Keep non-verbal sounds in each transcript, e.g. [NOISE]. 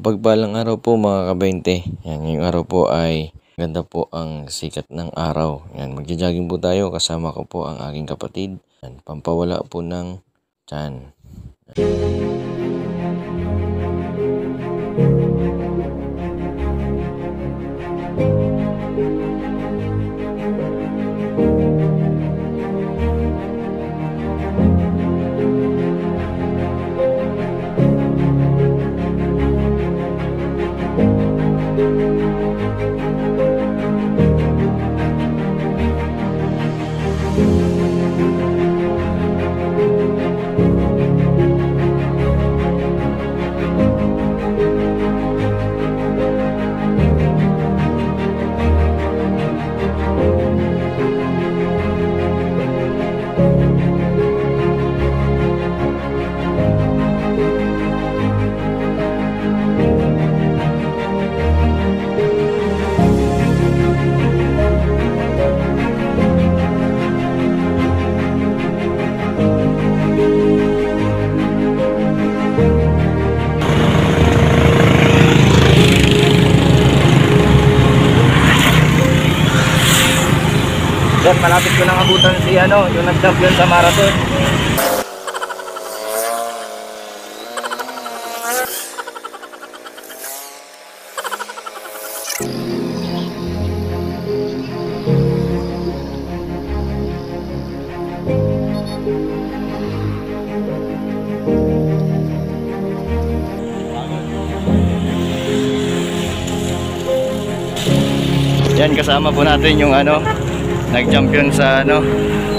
Pagpalang araw po mga ka-20. Yan, ngayong araw po ay ganda po ang sikat ng araw. Yan, magja-jogging po tayo kasama ko po ang aking kapatid. Yan, pampawala po ng tiyan. Yan, malapit ko nang abutan si ano, yung nag-champion sa marathon. Yan kasama po natin yung ano, nag-champion sa ano,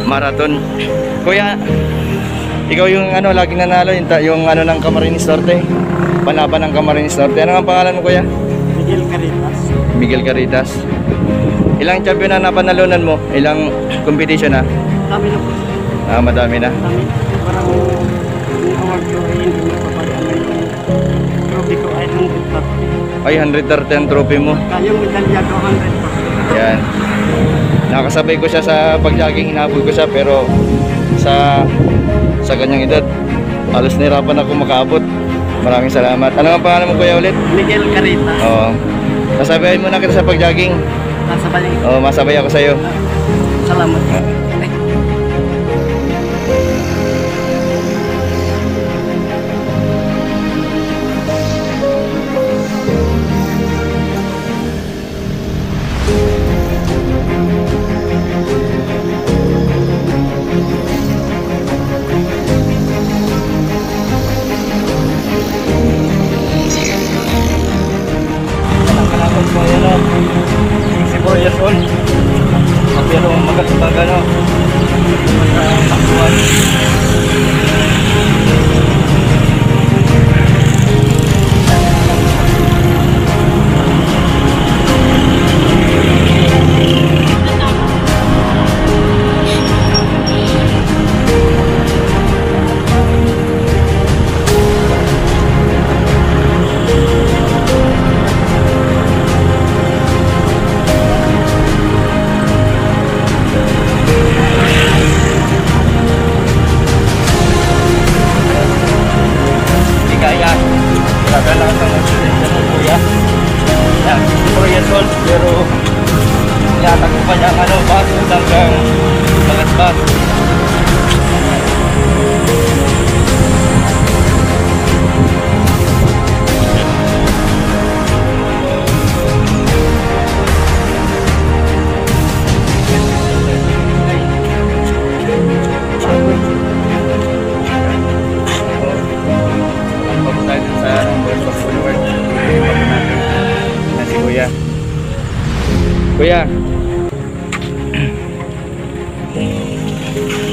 marathon. Kuya, ikaw yung ano laging nanalo yung, yung ano ng Camarines Norte. Panaban ng Camarines Norte. Ano ang pangalan mo kuya? Miguel Caritas. Miguel Caritas. Ilang champion na napanalunan mo? Ilang competition na? Kami na po. Ah, madami na. Kami. Parang yung award ko ay hindi yung trophy ko ay 100 pa. Ay, 130 ang trophy mo. Kayong medalya ko 100 pa. Yan. Nakasabay ko siya sa pag-jogging, hinabol ko siya pero sa sa kanyang edad, halos nahirapan ako makaabot. Maraming salamat. Ano ang pangalan mo kuya ulit? Miguel Caritas. Oo. Sasabayan mo na kita sa pag-jogging. Nasa balik. Oo, masabay ako sa'yo. Salamat. Pero magkatubag ano. Takbuhan. Bus hanggang lagat bus. Ang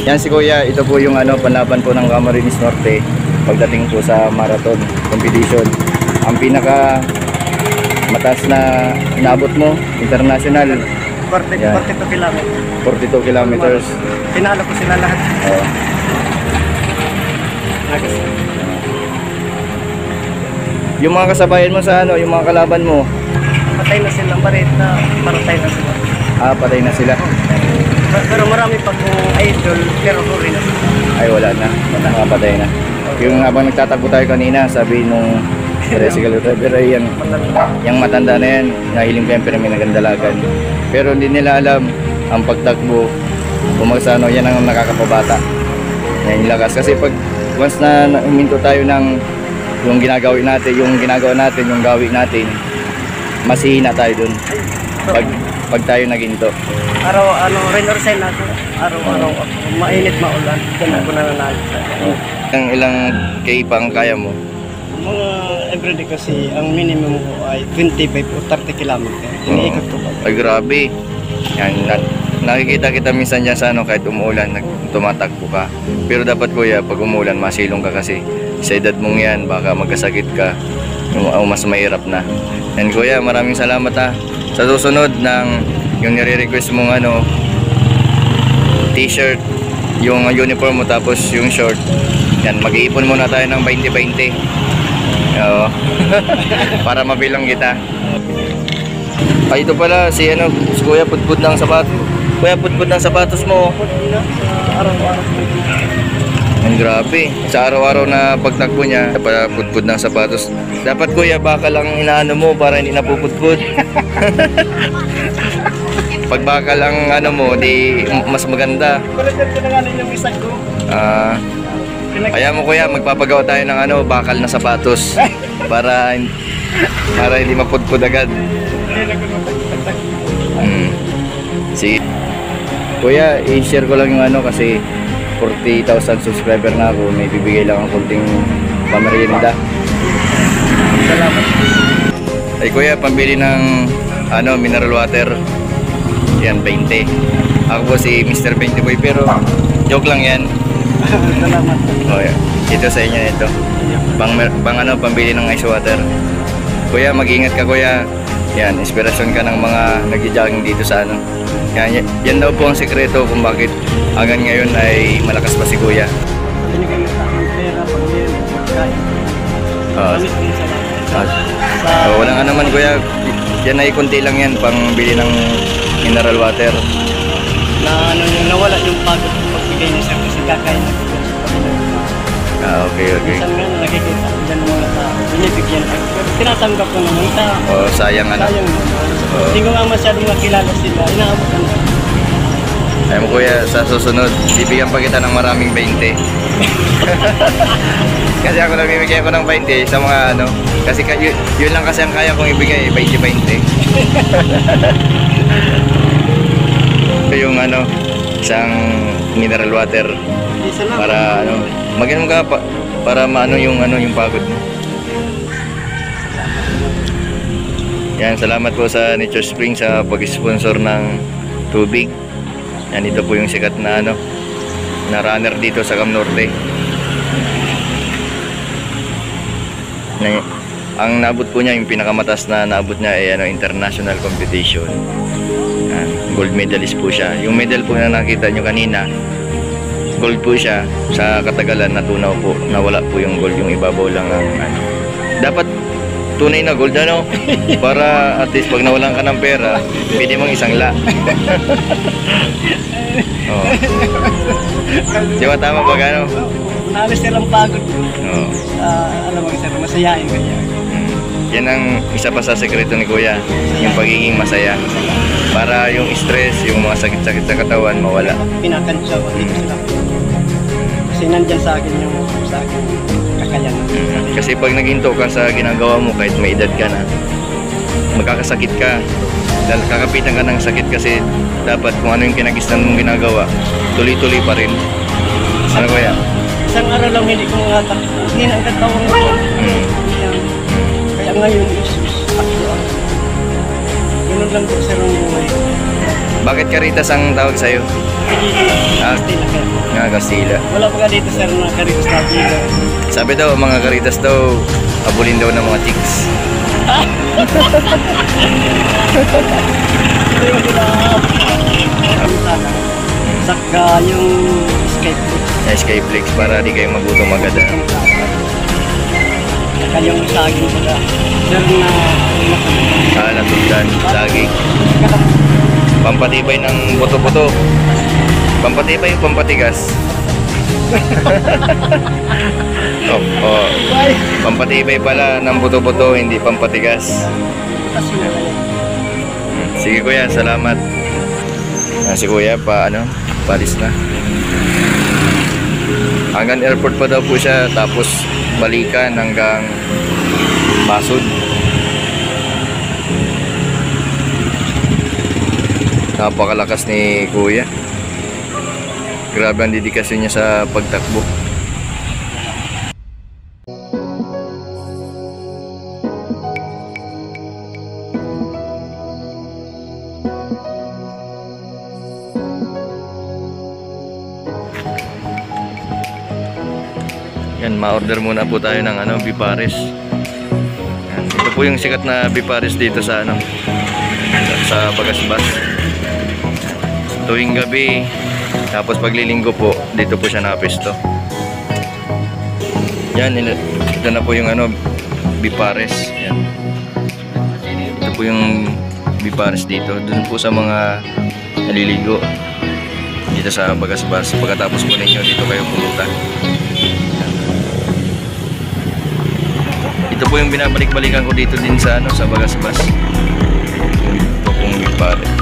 Yan si Kuya. Ito po yung ano, panaban po ng Camarines Norte pagdating po sa marathon competition. Ang pinaka mataas na inabot mo, international, 40, Yan. 42 kilometers. 42 kilometers. Pinalo ko sila lahat. Oh. Nagas. Yung mga kasabayan mo sa ano, yung mga kalaban mo, Patay na silang bareta. Maratay na sila. ah, patay na sila. Pero marami pa kong idol, pero na sila. Ay, wala na. Nakapatay na. Yung habang nagtatakbo tayo kanina, sabi nung Tricycle driver ay yung, yung matanda na yan, nahiling ko yan pero may nagandalagan. Pero hindi nila alam ang pagtakbo, pumagsano, yan ang nakakapabata. Yan yung lakas. Kasi pag once na na- huminto tayo ng yung ginagawin natin, yung ginagawa natin, yung gawin natin, masihina tayo dun. Pag, pag tayo naginto. Araw, ano, rain or shine ako. Araw-araw ako. Mainit, maulan. Diyan ako nananalig sa Ang ilang kay pang kaya mo? Mga everyday kasi, ang minimum ko ay 25 o 30 kilometer. Iniikot ko pa. Ay grabe. Yan, na, nakikita kita minsan dyan sa ano kahit umuulan, nag, tumatakbo ka. Pero dapat kuya, pag umuulan, masilong ka kasi sa edad mong yan, baka magkasakit ka o mas mahirap na. And kuya, maraming salamat ha. Sa susunod ng yung nire-request mong ano, t-shirt, yung uniform mo tapos yung short, yan, mag-iipon muna tayo ng 20-20. Oo. [LAUGHS] Para mabilang kita. Ay, ito pala, si ano, si Kuya Putput ng sapatos. Kuya Putput ng sapatos mo. Araw-araw grabe. Sa araw-araw na pagtakbo niya, para putput ng sapatos. Dapat kuya, baka lang inaano mo para hindi napuputput. [LAUGHS] Pag baka lang ano mo, di mas maganda. Kulitin ko na nga yung isa ko. Ah, kaya mo kuya, magpapagawa tayo ng ano, bakal na sapatos. [LAUGHS] Para para hindi maputput agad. Mm. Sige. Kuya, i-share ko lang yung ano kasi 40,000 subscriber na ako. May bibigay lang ang kunting pamerienda. Salamat. Ay kuya, pambili ng ano, mineral water. Yan, 20. Ako po si Mr. 20 Boy pero joke lang yan. [LAUGHS] Salamat. Oh, yeah. Ito sa inyo ito. Pang, pang ano, pambili ng ice water. Kuya, mag-ingat ka kuya. Yan, inspirasyon ka ng mga nagja-jogging dito sa ano. Yan, yan, daw po ang sekreto kung bakit hanggang ngayon ay malakas pa si kuya. Binigay sa akin pera, pagkain. Oo. Maraming maraming salamat. Ah, Sa so, walang ano man kuya. Yan ay konti lang yan pang bili ng mineral water. na ano yung nawala yung pagod pagbigay niya sir kasi kakain Ah, okay, okay. Minsan nga nakikita ko dyan mga tao, binibigyan. Pero tinatanggap ko naman sa Oh, sayang ano. sayang. Oo. Hindi ko nga masyadong makilala sila, inaabutan ko. Ayun mo kuya, sa susunod, bibigyan pa kita ng maraming 20. [LAUGHS] kasi ako namimigay ko ng 20 sa mga ano, kasi ka, yun, yun lang kasi ang kaya kong ibigay, 20-20. Ito [LAUGHS] yung ano, isang mineral water. Para ano, maginom ka pa, para maano yung ano yung pagod mo. Yan, salamat po sa Nature Spring sa pag-sponsor ng tubig. Yan, ito po yung sikat na ano, na runner dito sa Cam Norte. Na, ang naabot po niya, yung pinakamatas na naabot niya ay ano, international competition. Gold medalist po siya. Yung medal po na nakita nyo kanina, gold po siya. Sa katagalan, natunaw po. Nawala po yung gold, yung ibabaw lang ang ano. Dapat tunay na gold ano [LAUGHS] para at least pag nawalan ka ng pera pwede mong isang la [LAUGHS] oh. di ba tama pag ano Naalis sir ang pagod. oh. Ah, alam mo sir, masayain niya. Mm. yan ang isa pa sa sekreto ni kuya yung pagiging masaya para yung stress yung mga sakit-sakit sa katawan mawala Pinakansya ko dito sila. Kasi nandyan sa akin yung sa akin kakayanan. Mm. kasi pag naginto ka sa ginagawa mo kahit may edad ka na magkakasakit ka dahil kakapitan ka ng sakit kasi dapat kung ano yung kinagisnan mong ginagawa tuloy-tuloy pa rin ano kuya? Isang araw lang hindi ko nga tak. Hindi na ang katawang ko. Mm. Kaya ngayon, isus. Ganun lang po sir ang buhay. Bakit Caritas ang tawag sa'yo? Ah. Nga Kastila. Wala pa dito sir na karitos na dito. Sabi daw, mga Caritas daw, abulin daw ng mga chicks. Ito [LAUGHS] yung. Saka yung route. Sa Skyflex para di kayo magutom agad. ah. Saka yung saging sila. Sir na Ah, natuldan, saging. Pampatibay ng buto-buto. Pampatibay o pampatigas? [LAUGHS] Oh, oh. Pampatibay pala ng buto-buto, hindi pampatigas. Sige kuya, salamat. Ah, si kuya pa ano, palis na. Hanggang airport pa daw po siya tapos balikan hanggang Pasod. Napakalakas ni kuya. Grabe ang dedikasyon niya sa pagtakbo. Ma-order muna po tayo ng ano, bipares. Ito po yung sikat na bipares dito sa ano, sa Bagasbas. Tuwing gabi, tapos paglilinggo po, dito po siya nakapesto. Yan, ito na po yung ano, bipares. Yan. Ito po yung bipares dito. Doon po sa mga naliligo dito sa Bagasbas. Pagkatapos po ninyo, dito kayo pumunta. Po yung binabalik-balikan ko dito din sa ano sa Bagasbas. Ito pong bipare. Sarap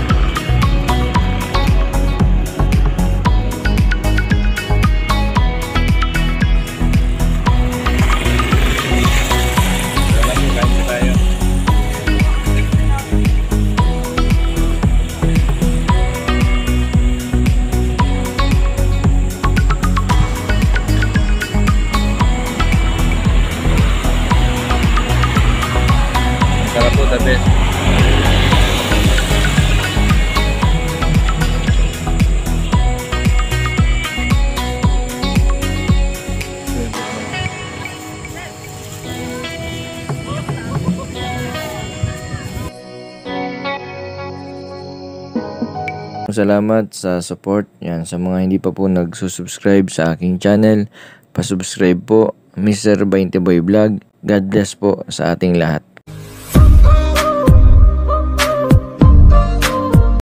Salamat sa support. Yan, sa mga hindi pa po nagsusubscribe sa aking channel, pasubscribe po. Mr. 20 Boy Vlog. God bless po sa ating lahat.